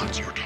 wants your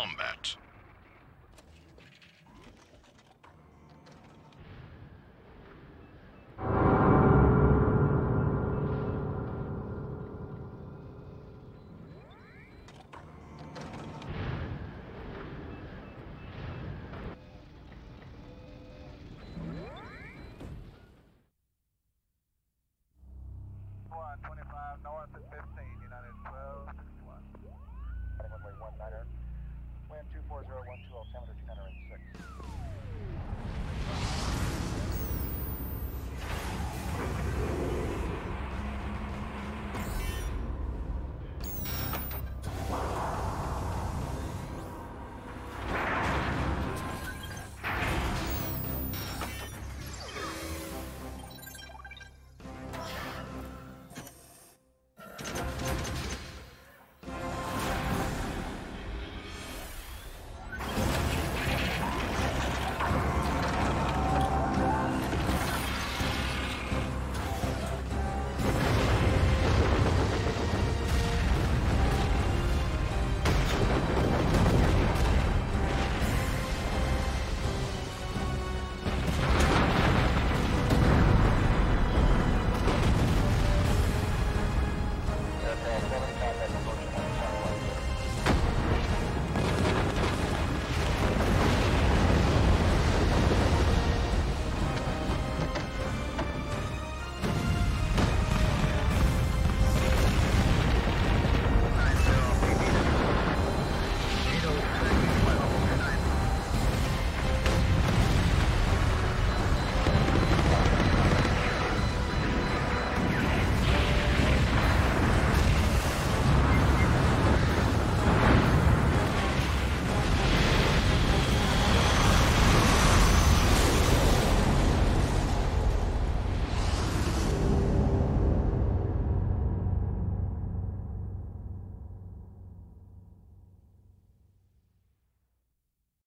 combat. north at 15, United 1261. 1 Niner.